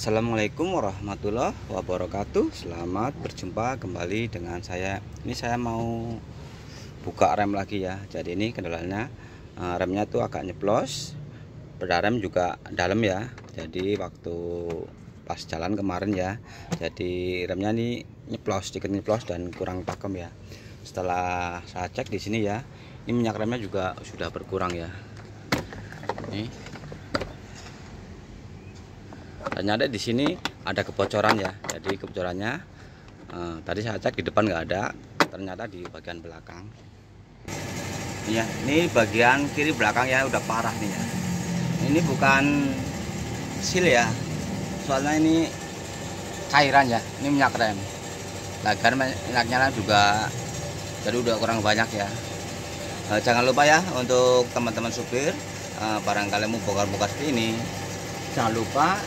Assalamualaikum warahmatullahi wabarakatuh. Selamat berjumpa kembali dengan saya. Ini saya mau buka rem lagi ya. Jadi ini kendalanya eh, remnya tuh agak nyeplos. Beda rem juga dalam ya. Jadi waktu pas jalan kemarin ya. Jadi remnya ini nyeplos, sedikit nyeplos dan kurang pakem ya. Setelah saya cek di sini ya Ini minyak remnya juga sudah berkurang ya. Ini ternyata di sini ada kebocoran ya. Jadi kebocorannya eh, tadi saya cek di depan nggak ada. Ternyata di bagian belakang. Ya ini bagian kiri belakang ya udah parah nih ya. Ini bukan seal ya. Soalnya ini cairan ya ini minyak rem. Lagar minyaknya juga jadi udah kurang banyak ya. Eh, jangan lupa ya untuk teman-teman supir eh, barangkali mau bongkar-bongkar seperti ini. Jangan lupa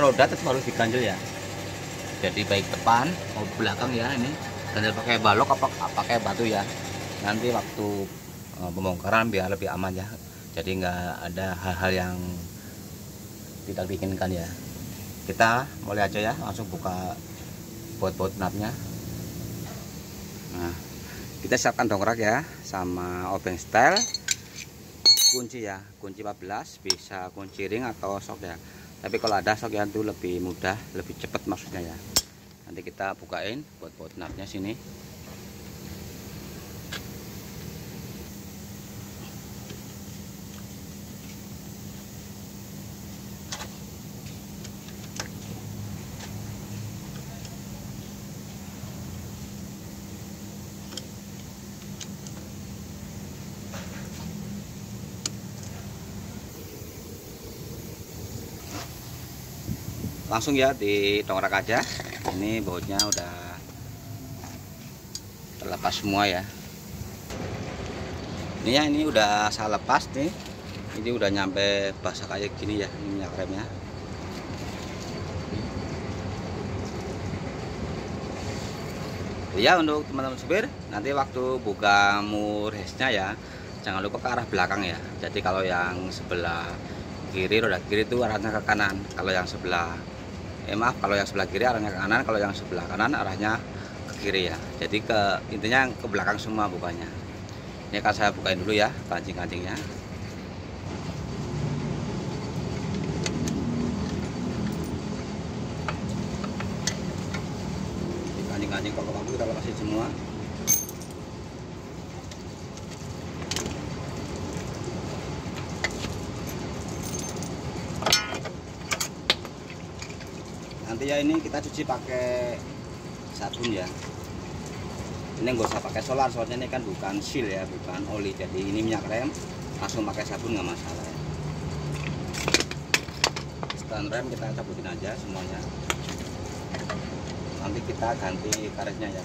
roda tetap harus diganjel ya. Jadi baik depan maupun belakang ya ini. Ganjel pakai balok apa pakai batu ya. Nanti waktu uh, pembongkaran biar lebih aman ya. Jadi nggak ada hal-hal yang tidak diinginkan ya. Kita mulai aja ya langsung buka bot-bot knapnya nah kita siapkan dongkrak ya sama obeng style kunci ya kunci 14 bisa kunci ring atau sok ya tapi kalau ada sok yang itu lebih mudah lebih cepat maksudnya ya. Nanti kita bukain buat buat napnya sini langsung ya di dongkrak aja. Ini bautnya udah terlepas semua ya. Ini ya ini udah saya lepas nih. Ini udah nyampe basah kayak gini ya ini minyak remnya. Ya untuk teman-teman supir nanti waktu buka mur ya jangan lupa ke arah belakang ya. Jadi kalau yang sebelah kiri roda kiri itu arahnya ke kanan. Kalau yang sebelah eh maaf kalau yang sebelah kiri arahnya ke kanan kalau yang sebelah kanan arahnya ke kiri ya. Jadi ke intinya ke belakang semua bukanya. Ini akan saya bukain dulu ya kancing-kancingnya. Kancing-kancing pokok-pokok kita lepasin semua ya ini kita cuci pakai sabun ya. Ini nggak usah pakai solar soalnya ini kan bukan seal ya bukan oli. Jadi ini minyak rem langsung pakai sabun nggak masalah ya. Stand rem kita cabutin aja semuanya. Nanti kita ganti karetnya ya.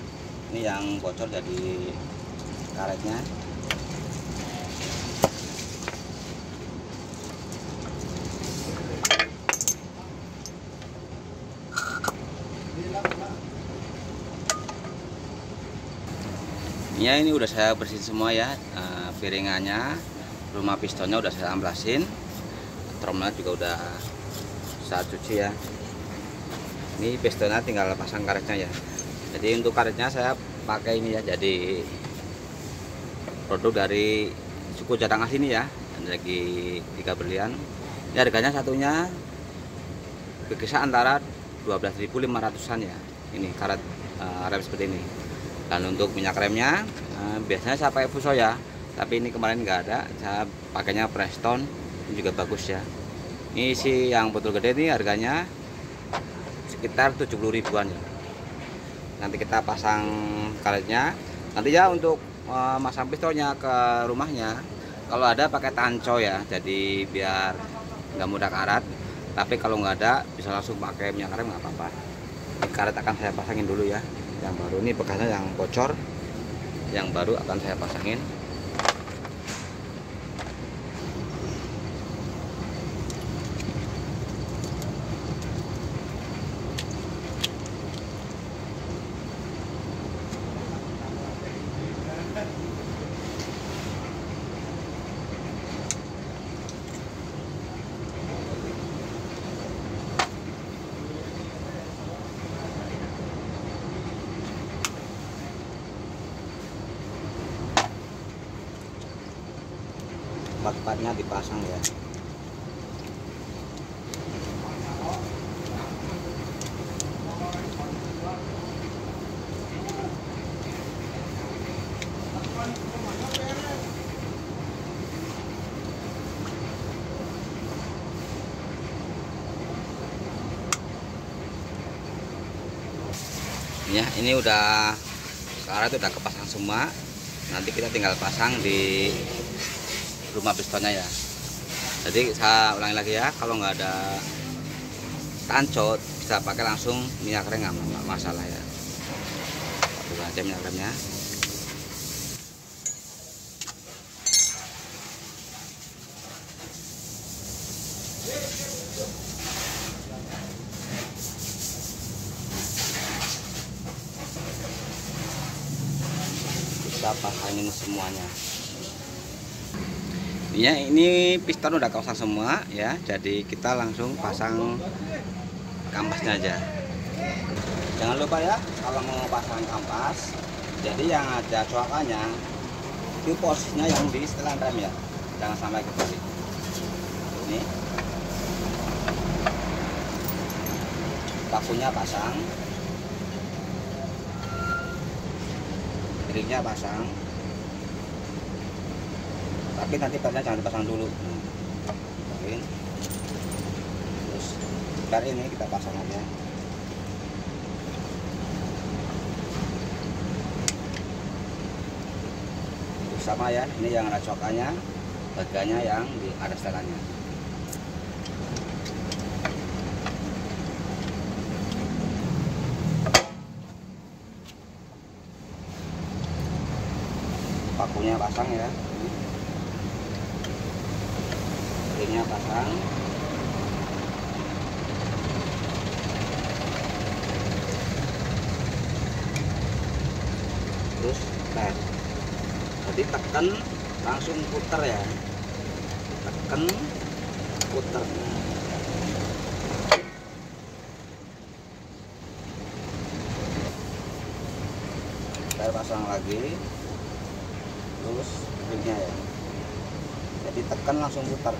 Ini yang bocor jadi karetnya ya ini udah saya bersihin semua ya uh, piringannya rumah pistonnya udah saya amplasin trommelnya juga udah saya cuci ya. Ini pistonnya tinggal pasang karetnya ya. Jadi untuk karetnya saya pakai ini ya jadi produk dari suku jatang sini ya dan lagi tiga berlian. Ini harganya satunya berkisar antara 12.500an ya ini karet uh, rem seperti ini dan untuk minyak remnya eh, biasanya saya pakai Fuso ya. Tapi ini kemarin nggak ada saya pakainya Preston ini juga bagus ya. Ini si yang betul gede ini harganya sekitar 70 ribuan ya. Nanti kita pasang karetnya. Nanti ya untuk eh, masang pistolnya ke rumahnya kalau ada pakai tanco ya. Jadi biar nggak mudah karat. Tapi kalau nggak ada bisa langsung pakai minyak rem nggak apa-apa. Karet akan saya pasangin dulu ya yang baru. Ini bekasnya yang bocor yang baru akan saya pasangin tempat-tempatnya dipasang ya. Ya ini udah sekarang itu udah kepasang semua. Nanti kita tinggal pasang di rumah pistonnya ya. Jadi saya ulangi lagi ya kalau nggak ada tancot bisa pakai langsung minyak rem nggak masalah ya. Coba aja minyak remnya kita pasangin semuanya ya ini piston udah kosong semua ya. Jadi kita langsung pasang kampasnya aja. Jangan lupa ya kalau mau pasang kampas jadi yang ada coakannya itu posisinya yang di setelan rem ya. Jangan sampai ke ini. Pakunya pasang. Ringnya pasang tapi nanti pasnya jangan dipasang dulu. Oke. terus ntar ini kita pasang aja. Terus sama ya ini yang ada cokannya bagiannya yang di ada setelannya pakunya pasang ya ringnya pasang terus tes jadi tekan langsung puter ya. Tekan puter saya pasang lagi. Terus ringnya ya. Jadi tekan langsung putar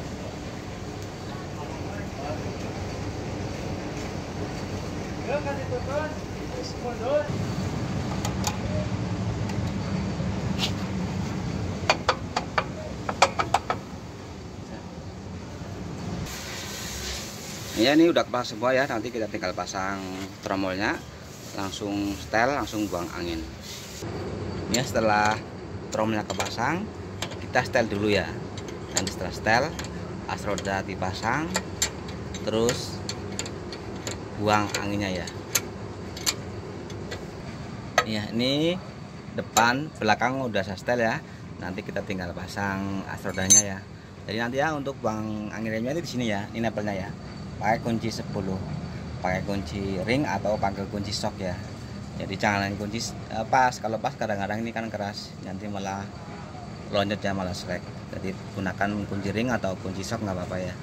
ya ini udah kepasang semua ya. Nanti kita tinggal pasang tromolnya. Langsung setel langsung buang angin. Ya setelah tromolnya kepasang kita setel dulu ya. Nanti setelah setel as roda dipasang. Terus buang anginnya ya. Ya ini depan belakang udah saya setel ya. Nanti kita tinggal pasang as rodanya ya. Jadi nanti ya untuk buang angin remnya itu di sini ya ini nepelnya ya. Pakai kunci 10 pakai kunci ring atau pakai kunci shock ya. Jadi jangan kunci eh, pas. Kalau pas kadang-kadang ini kan keras nanti malah loncat ya malah selek. Jadi gunakan kunci ring atau kunci shock nggak apa-apa ya.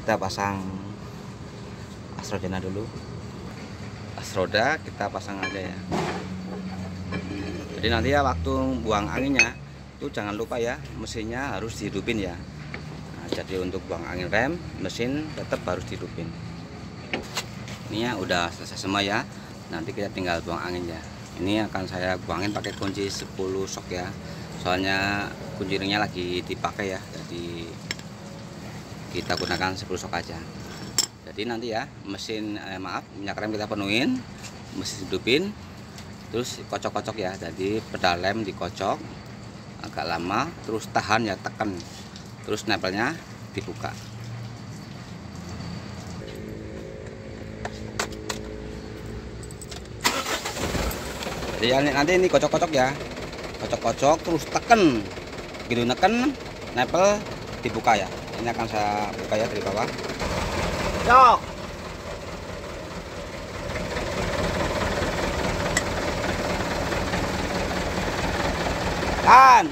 Kita pasang asrodena dulu. Asroda kita pasang aja ya. Jadi nanti ya waktu buang anginnya itu jangan lupa ya mesinnya harus dihidupin ya. Nah, jadi untuk buang angin rem mesin tetap harus dihidupin. Ini ya udah selesai semua ya. Nanti kita tinggal buang angin ya. Ini akan saya buangin pakai kunci 10 shock ya. Soalnya kunci ringnya lagi dipakai ya. Jadi kita gunakan 10 shock aja jadi nanti ya mesin eh, maaf minyak rem kita penuhin mesin hidupin terus kocok-kocok ya. Jadi pedal lem dikocok agak lama terus tahan ya tekan. Terus nepelnya dibuka. Jadi nanti ini kocok-kocok ya. Kocok-kocok terus tekan. Gitu neken nepel dibuka ya. Ini akan saya buka ya dari bawah cok kan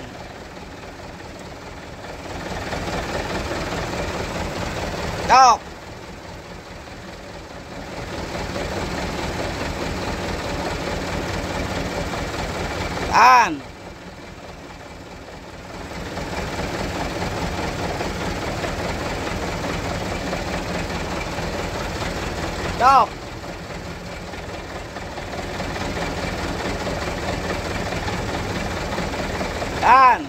cok kan Cok. Dan.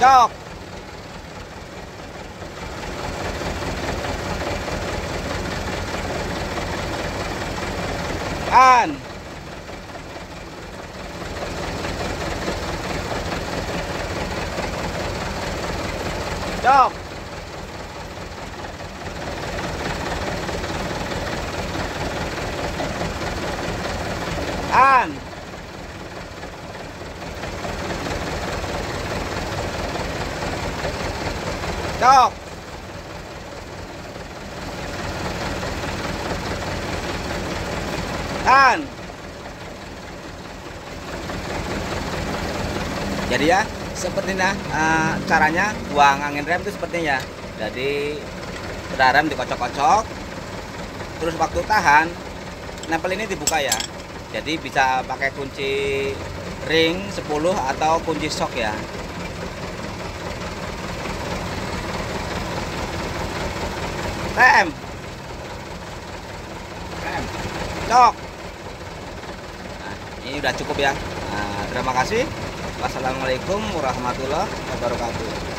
Cok. An. Cok. An. Cok. An. Jadi ya, seperti ini uh, caranya buang angin rem itu sepertinya. Jadi udah rem dikocok-kocok. Terus waktu tahan, nempel ini dibuka ya. Jadi bisa pakai kunci ring 10 atau kunci shock ya. Rem. Rem. Cok. Ini udah cukup ya. Nah, terima kasih. Wassalamualaikum warahmatullahi wabarakatuh.